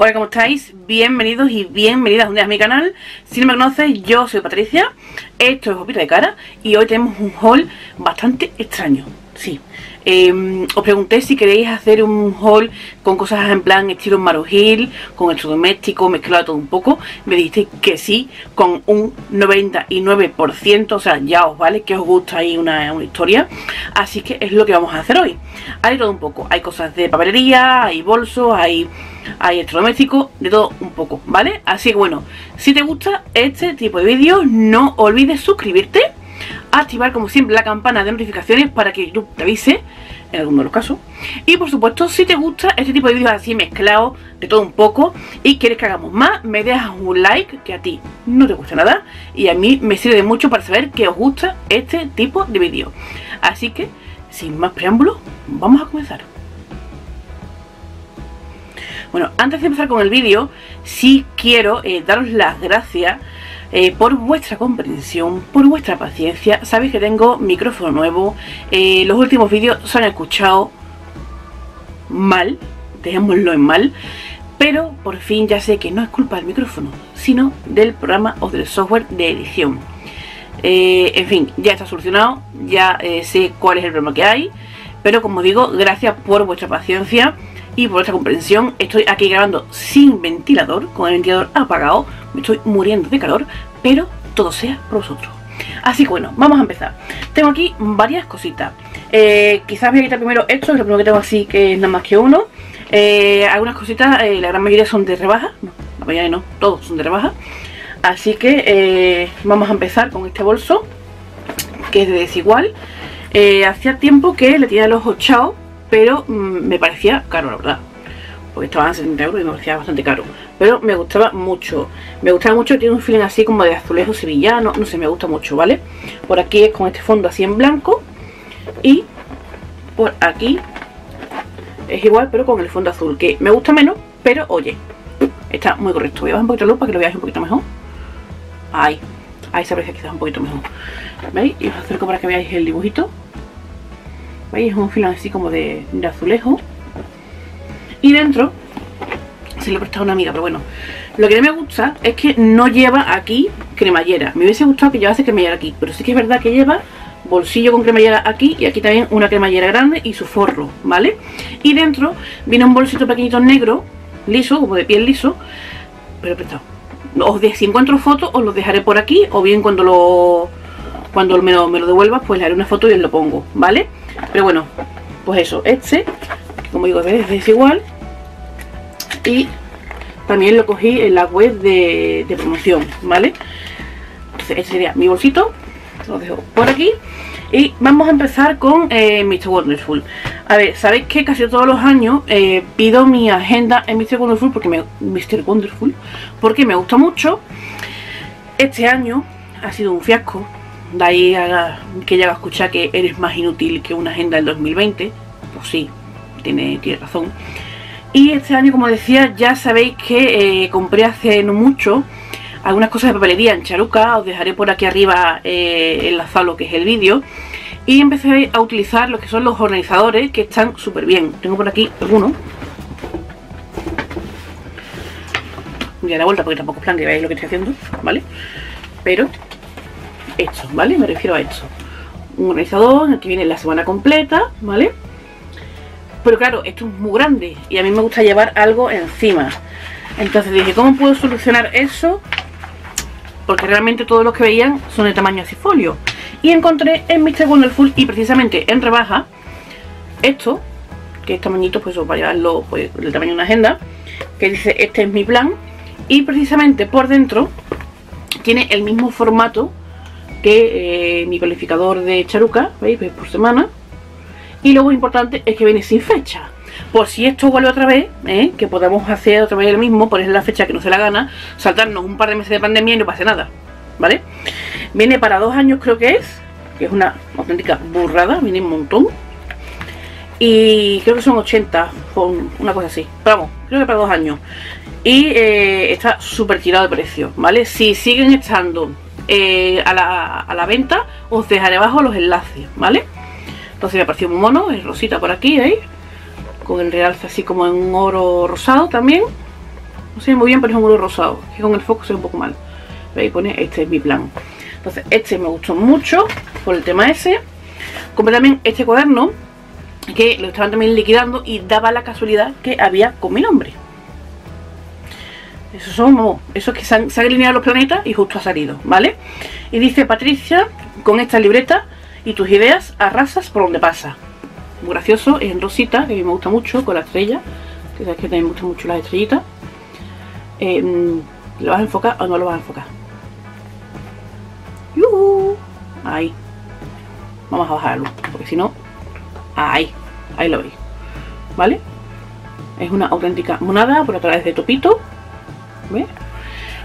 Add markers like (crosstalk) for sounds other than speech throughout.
Hola, ¿cómo estáis? Bienvenidos y bienvenidas un día a mi canal. Si no me conoces, yo soy Patricia, esto es Opita de Cara y hoy tenemos un haul bastante extraño. Sí, eh, os pregunté si queréis hacer un haul con cosas en plan estilo Marujil, con electrodoméstico, mezclado todo un poco. Me dijiste que sí, con un 99%, o sea, ya os vale, que os gusta ahí una, una historia. Así que es lo que vamos a hacer hoy. Hay todo un poco, hay cosas de papelería, hay bolsos, hay, hay electrodomésticos, de todo un poco, ¿vale? Así que bueno, si te gusta este tipo de vídeos, no olvides suscribirte activar como siempre la campana de notificaciones para que YouTube te avise en algunos de los casos. Y por supuesto, si te gusta este tipo de vídeos así mezclados de todo un poco y quieres que hagamos más, me dejas un like que a ti no te gusta nada y a mí me sirve mucho para saber que os gusta este tipo de vídeos. Así que, sin más preámbulos, vamos a comenzar. Bueno, antes de empezar con el vídeo, sí quiero eh, daros las gracias eh, por vuestra comprensión, por vuestra paciencia. Sabéis que tengo micrófono nuevo. Eh, los últimos vídeos se han escuchado mal, dejémoslo en mal. Pero por fin ya sé que no es culpa del micrófono, sino del programa o del software de edición. En fin, ya está solucionado, ya sé cuál es el problema que hay. Pero como digo, gracias por vuestra paciencia y por vuestra comprensión. Estoy aquí grabando sin ventilador, con el ventilador apagado me estoy muriendo de calor, pero todo sea por vosotros. Así que bueno, vamos a empezar. Tengo aquí varias cositas. Eh, quizás voy a quitar primero esto, es lo primero que tengo así, que es nada más que uno. Eh, algunas cositas, eh, la gran mayoría son de rebaja. No, la mayoría no, todos son de rebaja. Así que vamos a empezar con este bolso, que es de desigual. hacía tiempo que le tenía el ojo chao, pero mm, me parecía caro, la verdad. Porque estaban a 70 euros y me parecía bastante caro pero me gustaba mucho. Me gustaba mucho, tiene un feeling así como de azulejo sevillano, no sé, me gusta mucho, ¿vale? Por aquí es con este fondo así en blanco y por aquí es igual pero con el fondo azul, que me gusta menos, pero oye, está muy correcto. Voy a bajar un poquito la luz para que lo veáis un poquito mejor. Ahí, ahí se aprecia quizás un poquito mejor. ¿Veis? Y os acerco para que veáis el dibujito. ¿Veis? Es un feeling así como de, de azulejo. Y dentro le he prestado a una amiga, pero bueno. Lo que no me gusta es que no lleva aquí cremallera. Me hubiese gustado que llevase cremallera aquí, pero sí que es verdad que lleva bolsillo con cremallera aquí y aquí también una cremallera grande y su forro, ¿vale? Y dentro viene un bolsito pequeñito negro, liso, como de piel liso, pero prestado. Os de, si encuentro fotos os lo dejaré por aquí o bien cuando lo cuando me lo, me lo devuelvas pues le haré una foto y os lo pongo, ¿vale? Pero bueno, pues eso, este, como digo, es desigual y también lo cogí en la web de, promoción, ¿vale? Entonces este sería mi bolsito, lo dejo por aquí y vamos a empezar con eh, Mr. Wonderful. A ver, sabéis que casi todos los años eh, pido mi agenda en Mr. Wonderful porque me, Mr. Wonderful porque me gusta mucho. Este año ha sido un fiasco. De ahí que llega a escuchar que eres más inútil que una agenda del 2020. Pues sí, tiene, tiene razón. Y este año, como decía, ya sabéis que eh, compré hace no mucho algunas cosas de papelería en Charuca. Os dejaré por aquí arriba eh, enlazado lo que es el vídeo. Y empecé a utilizar lo que son los organizadores, que están súper bien. Tengo por aquí algunos. Voy a la vuelta porque tampoco es plan que veáis lo que estoy haciendo, ¿vale? Pero esto, ¿vale? Me refiero a esto. Un organizador que viene la semana completa, ¿vale? Pero claro, esto es muy grande y a mí me gusta llevar algo encima. Entonces dije, ¿cómo puedo solucionar eso? Porque realmente todos los que veían son de tamaño folio. Y encontré en Mr. Wonderful y precisamente en rebaja esto, que es tamañito, pues para llevarlo pues, del tamaño de una agenda, que dice, este es mi plan. Y precisamente por dentro tiene el mismo formato que eh, mi planificador de charuca, ¿veis? Por semana. Y luego importante es que viene sin fecha. Por si esto vuelve otra vez, ¿eh? que podemos hacer otra vez el mismo, poner la fecha que no se la gana, saltarnos un par de meses de pandemia y no pase nada. ¿Vale? Viene para dos años creo que es, que es una auténtica burrada, viene un montón. Y creo que son 80, con una cosa así. Pero vamos, creo que para dos años. Y eh, está súper tirado de precio, ¿vale? Si siguen estando eh, a, la, a la venta, os dejaré abajo los enlaces, ¿vale? Entonces me pareció muy mono, es rosita por aquí, ¿veis? Con el realce así como en un oro rosado también. No ve muy bien, pero es un oro rosado. Que con el foco se ve un poco mal. Veis, pone este es mi plan. Entonces, este me gustó mucho por el tema ese. Compré también este cuaderno que lo estaban también liquidando y daba la casualidad que había con mi nombre. Esos son esos que se han, alineado los planetas y justo ha salido, ¿vale? Y dice Patricia, con esta libreta y tus ideas arrasas por donde pasa. Muy gracioso, es en rosita, que a mí me gusta mucho, con la estrella, que sabes que también me gustan mucho las estrellitas. Eh, ¿Lo vas a enfocar o no lo vas a enfocar? Ahí. Vamos a bajar la luz, porque si no... Ahí, ahí lo veis. ¿Vale? Es una auténtica monada por a través de topito.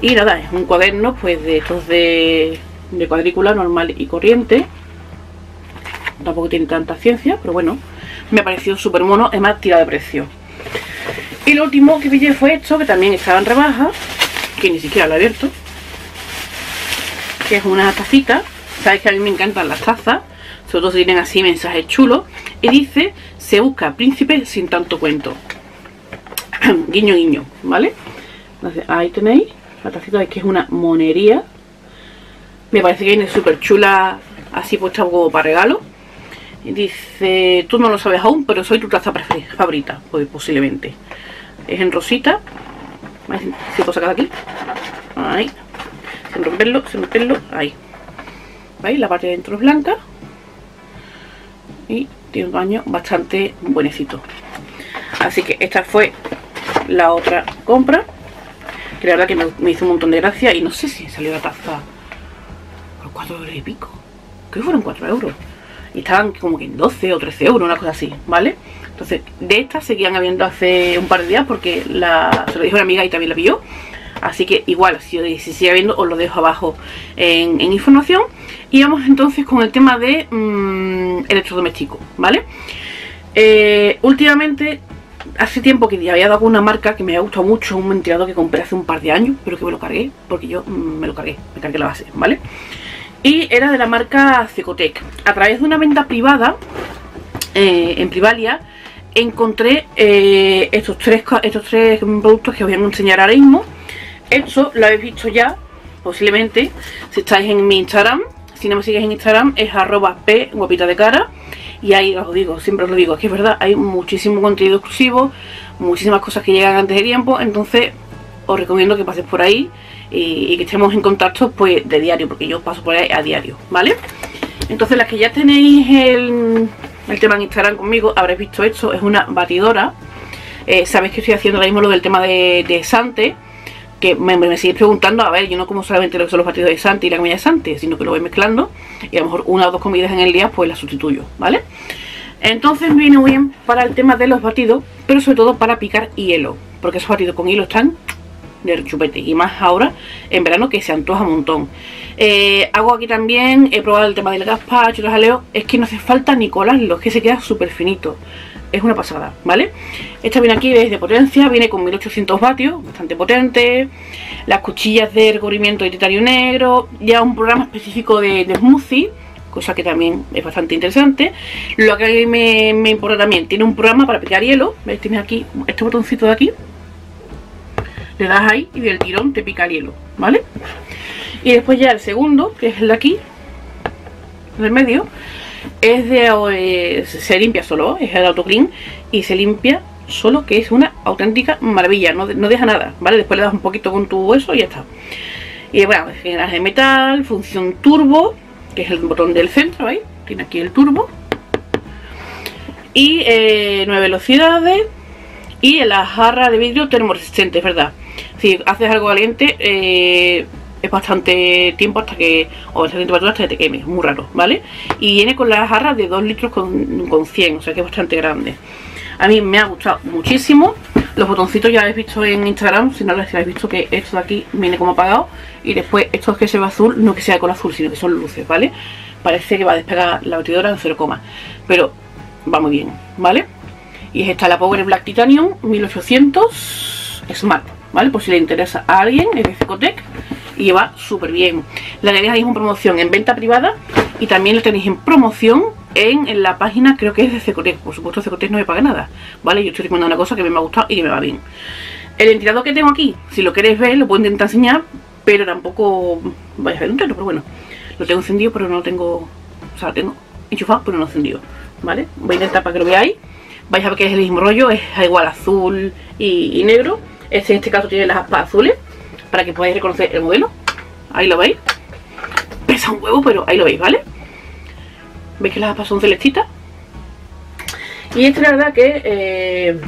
Y nada, es un cuaderno pues de estos de, de cuadrícula normal y corriente. Tampoco tiene tanta ciencia, pero bueno, me pareció súper mono, es más, tira de precio. Y lo último que pillé fue esto, que también estaba en rebaja, que ni siquiera lo he abierto. Que es una tacita Sabéis que a mí me encantan las tazas, sobre todo si tienen así mensajes chulos. Y dice, se busca príncipe sin tanto cuento. (clears throat) guiño, guiño, ¿vale? Ahí tenéis la tacita, que es una monería. Me parece que viene súper chula, así puesta como para regalo. Y dice, tú no lo sabes aún, pero soy tu taza favorita, pues posiblemente. Es en rosita. Si puedo sacar aquí. Ahí. Sin romperlo, sin romperlo. Ahí. ¿Veis? La parte de dentro es blanca. Y tiene un baño bastante buenecito. Así que esta fue la otra compra. Que la verdad que me, hizo un montón de gracia. Y no sé si salió la taza por 4 euros y pico. Creo que fueron 4 euros. Y estaban como que en 12 o 13 euros, una cosa así, ¿vale? Entonces, de estas seguían habiendo hace un par de días porque la, se lo dijo una amiga y también la pilló. Así que igual, si, si sigue habiendo, os lo dejo abajo en, información. Y vamos entonces con el tema de mmm, electrodoméstico, ¿vale? Eh, últimamente, hace tiempo que había dado una marca que me ha gustado mucho, un ventilador que compré hace un par de años, pero que me lo cargué, porque yo mm, me lo cargué, me cargué la base, ¿vale? Y era de la marca Cecotec. A través de una venta privada, eh, en Privalia, encontré eh, estos, tres, estos tres productos que os voy a enseñar ahora mismo esto lo habéis visto ya, posiblemente, si estáis en mi Instagram. Si no me sigues en Instagram es arroba p guapita de cara. Y ahí os digo, siempre os lo digo, es que es verdad, hay muchísimo contenido exclusivo, muchísimas cosas que llegan antes de tiempo. Entonces os recomiendo que paséis por ahí y, que estemos en contacto pues de diario, porque yo paso por ahí a diario, ¿vale? Entonces las que ya tenéis el, tema en Instagram conmigo, habréis visto esto, es una batidora. Eh, sabéis que estoy haciendo ahora mismo lo del tema de, de Sante que me, me seguís preguntando, a ver, yo no como solamente lo que son los batidos de Santi y la comida de Santi, sino que lo voy mezclando y a lo mejor una o dos comidas en el día pues las sustituyo, ¿vale? Entonces viene muy bien para el tema de los batidos, pero sobre todo para picar hielo, porque esos batidos con hielo están de chupete y más ahora en verano que se antoja un montón eh, hago aquí también he probado el tema del gazpacho los aleos es que no hace falta ni colarlo que se queda súper finito es una pasada, ¿vale? Esta viene aquí desde potencia, viene con 1800 vatios, bastante potente. Las cuchillas de recubrimiento de titanio negro, ya un programa específico de, smoothie, cosa que también es bastante interesante. Lo que me, me importa también, tiene un programa para picar hielo, ¿veis? Tienes aquí este botoncito de aquí. Le das ahí y del tirón te pica el hielo, ¿vale? Y después ya el segundo, que es el de aquí, del medio, es de eh, se limpia solo, es el autoclean y se limpia solo que es una auténtica maravilla, no, deja nada, ¿vale? Después le das un poquito con tu hueso y ya está. Y bueno, es de metal, función turbo, que es el botón del centro, ¿veis? Tiene aquí el turbo. Y eh, nueve velocidades. Y la jarra de vidrio termoresistente, es verdad. Si haces algo caliente, eh, es bastante tiempo hasta que, o bastante temperatura hasta que te queme, muy raro, ¿vale? Y viene con la jarra de 2 litros con, con 100, o sea que es bastante grande. A mí me ha gustado muchísimo. Los botoncitos ya habéis visto en Instagram, si no lo habéis visto que esto de aquí viene como apagado. Y después esto es que se ve azul, no que sea con azul, sino que son luces, ¿vale? Parece que va a despegar la batidora en 0, pero va muy bien, ¿vale? Y es esta la Power Black Titanium 1800 Smart, ¿vale? Por si le interesa a alguien, es de Cecotec y va súper bien. La tenéis en promoción en venta privada y también la tenéis en promoción en, la página, creo que es de Cecotec. Por supuesto, Cecotec no me paga nada, ¿vale? Yo estoy recomendando una cosa que me ha gustado y que me va bien. El ventilador que tengo aquí, si lo queréis ver, lo puedo intentar enseñar, pero tampoco vais a ver un pero bueno, lo tengo encendido, pero no lo tengo, o sea, lo tengo enchufado, pero no encendido, ¿vale? Voy a intentar para que lo veáis, vais a ver que es el mismo rollo, es igual azul y, negro, este en este caso tiene las aspas azules, para que podáis reconocer el modelo, ahí lo veis, pesa un huevo, pero ahí lo veis, ¿vale? ¿Veis que las aspas son celestitas? Y este la verdad que, eh,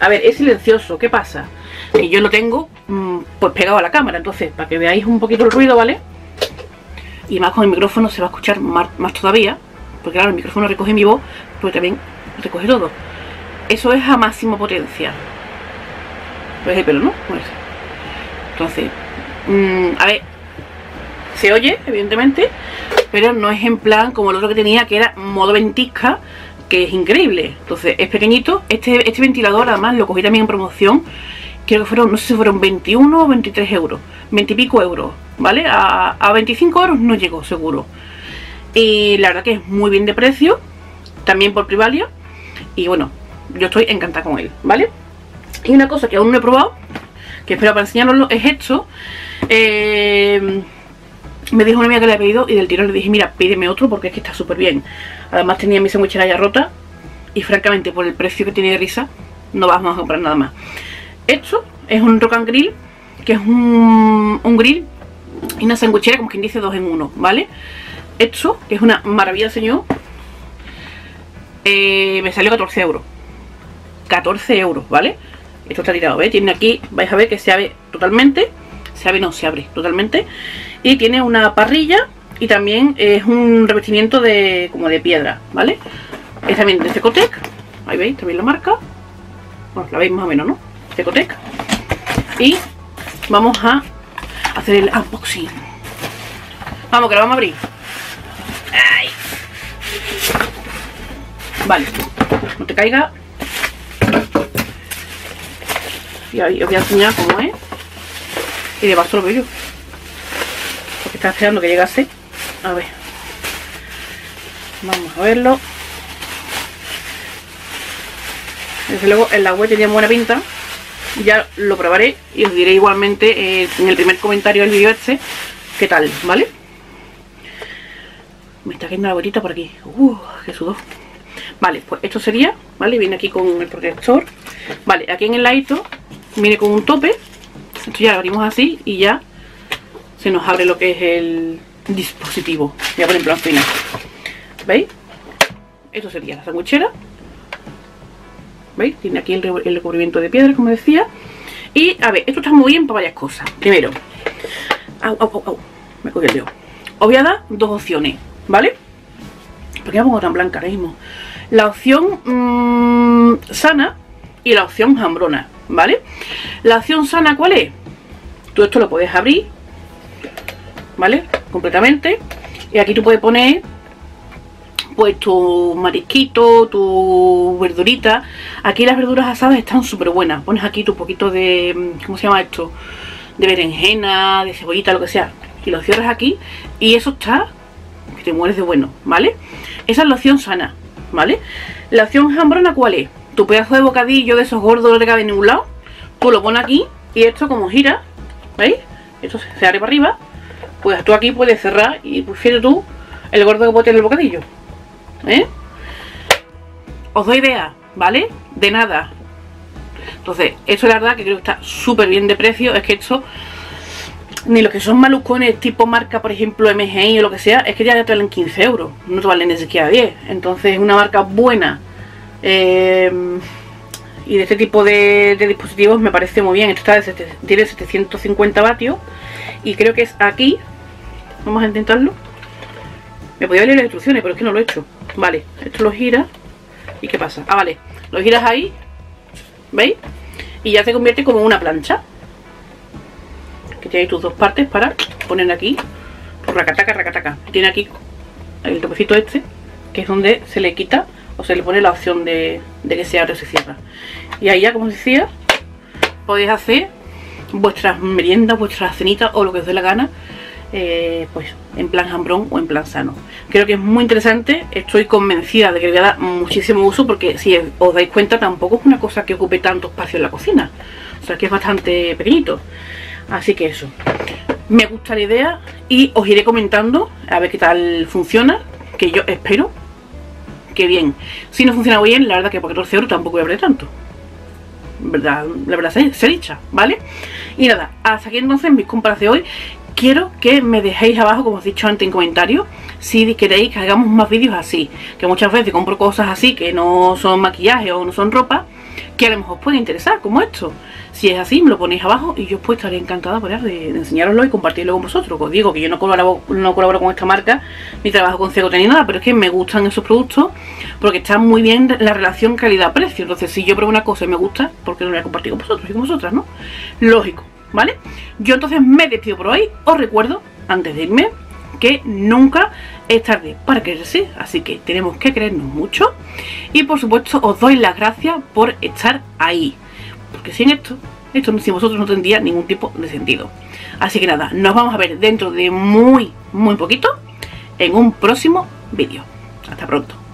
a ver, es silencioso, ¿qué pasa? Que yo lo tengo mm, pues pegado a la cámara, entonces para que veáis un poquito el ruido, ¿vale? Y más con el micrófono se va a escuchar más, todavía, porque claro, el micrófono recoge mi voz, pero también recoge todo. Eso es a máxima potencia. ¿Ves el pelo, no? Pues, entonces, mm, a ver, se oye, evidentemente, pero no es en plan como el otro que tenía, que era modo ventisca, que es increíble. Entonces, es pequeñito. Este, este ventilador, además, lo cogí también en promoción. Creo que fueron, no sé si fueron 21 o 23 euros. 20 y pico euros, ¿vale? A, a 25 euros no llegó, seguro. Y la verdad que es muy bien de precio. También por Privalia. Y bueno, yo estoy encantada con él, ¿vale? Y una cosa que aún no he probado, que espero para enseñaroslo, es esto. Eh me dijo una amiga que le ha pedido y del tiro le dije, mira, pídeme otro porque es que está súper bien. Además tenía mi sandwichera ya rota y francamente por el precio que tiene de risa no vamos a comprar nada más. Esto es un rock and grill, que es un, grill y una sandwichera como quien dice dos en uno, ¿vale? Esto, que es una maravilla señor, eh, me salió 14 euros. 14 euros, ¿vale? Esto está tirado, ¿ves? Tiene aquí, vais a ver que se abre totalmente. Se abre, no, se abre totalmente y tiene una parrilla y también es un revestimiento de como de piedra, ¿vale? Es también de Cecotec, ahí veis también la marca, bueno, la veis más o menos, ¿no? Cecotec y vamos a hacer el unboxing. Vamos, que lo vamos a abrir. Vale, no te caiga. Y ahí os voy a enseñar cómo es. Y de paso lo veo yo. Estaba esperando que llegase a ver. Vamos a verlo. Desde luego en la web tenía buena pinta. Ya lo probaré y os diré igualmente eh, en el primer comentario del vídeo este qué tal, ¿vale? me está cayendo la bolita por aquí. Uh, qué sudor. Vale, pues esto sería, ¿vale? viene aquí con el protector. Vale, aquí en el ladito viene con un tope esto ya lo abrimos así y ya se nos abre lo que es el dispositivo. Voy a poner en plan final. ¿Veis? Esto sería la sanguchera. ¿Veis? Tiene aquí el, recubrimiento de piedra, como decía. Y, a ver, esto está muy bien para varias cosas. Primero, au, au, au, me cogí el dedo. Os voy a dar dos opciones, ¿vale? ¿Por qué me pongo tan blanca ahora mismo? La opción mmm, sana y la opción jambrona, ¿vale? La opción sana, ¿cuál es? Tú esto lo puedes abrir ¿vale? Completamente. Y aquí tú puedes poner pues tu marisquito, tu verdurita. Aquí las verduras asadas están súper buenas. Pones aquí tu poquito de, ¿cómo se llama esto? De berenjena, de cebollita, lo que sea. Y lo cierras aquí y eso está que te mueres de bueno, ¿vale? Esa es la opción sana, ¿vale? La opción jambrona, ¿cuál es? Tu pedazo de bocadillo de esos gordos no te cabe en ningún lado. Tú lo pones aquí y esto como gira, ¿veis? Esto se abre para arriba pues tú aquí puedes cerrar y fíjate tú el gordo que puede tener el bocadillo. ¿Eh? Os doy idea, ¿vale? De nada. Entonces, esto la verdad que creo que está súper bien de precio. Es que esto, ni los que son malucones tipo marca, por ejemplo, MGI o lo que sea, es que ya te valen 15 euros. No te valen ni siquiera 10. Entonces, es una marca buena. Eh, y de este tipo de, dispositivos me parece muy bien. Esto está de, tiene 750 vatios. Y creo que es aquí Vamos a intentarlo. Me podía leer las instrucciones, pero es que no lo he hecho. Vale, esto lo giras. ¿Y qué pasa? Ah, vale. Lo giras ahí. ¿Veis? Y ya se convierte como una plancha. Que tiene tus dos partes para poner aquí. Racataca, racataca. Tiene aquí el topecito este, que es donde se le quita o se le pone la opción de, de que se abre o se cierra. Y ahí ya, como decía, podéis hacer vuestras meriendas, vuestras cenitas o lo que os dé la gana eh, pues en plan jambrón o en plan sano. Creo que es muy interesante, estoy convencida de que le voy a dar muchísimo uso porque si os dais cuenta tampoco es una cosa que ocupe tanto espacio en la cocina. o sea que es bastante pequeñito así que eso me gusta la idea y os iré comentando a ver qué tal funciona que yo espero que bien si no funciona bien la verdad que por 14 euros tampoco voy a abrir tanto verdad, la verdad se, dicha, ¿vale? Y nada, hasta aquí entonces mis compras de hoy quiero que me dejéis abajo, como os he dicho antes en comentarios, si queréis que hagamos más vídeos así. Que muchas veces compro cosas así que no son maquillaje o no son ropa, que a lo mejor os puede interesar, como esto. Si es así, me lo ponéis abajo y yo pues estaré encantada de, de enseñaroslo y compartirlo con vosotros. Os digo que yo no colaboro, no colaboro con esta marca, ni trabajo con Ciego ni nada, pero es que me gustan esos productos porque están muy bien la relación calidad-precio. Entonces, si yo pruebo una cosa y me gusta, ¿por qué no la voy a compartir con vosotros y con vosotras, no? Lógico, ¿vale? Yo entonces me despido por hoy. Os recuerdo, antes de irme, que nunca es tarde para quererse, así que tenemos que creernos mucho. Y por supuesto, os doy las gracias por estar ahí porque sin esto, esto sin vosotros no tendría ningún tipo de sentido. Así que nada, nos vamos a ver dentro de muy, muy poquito en un próximo vídeo. Hasta pronto.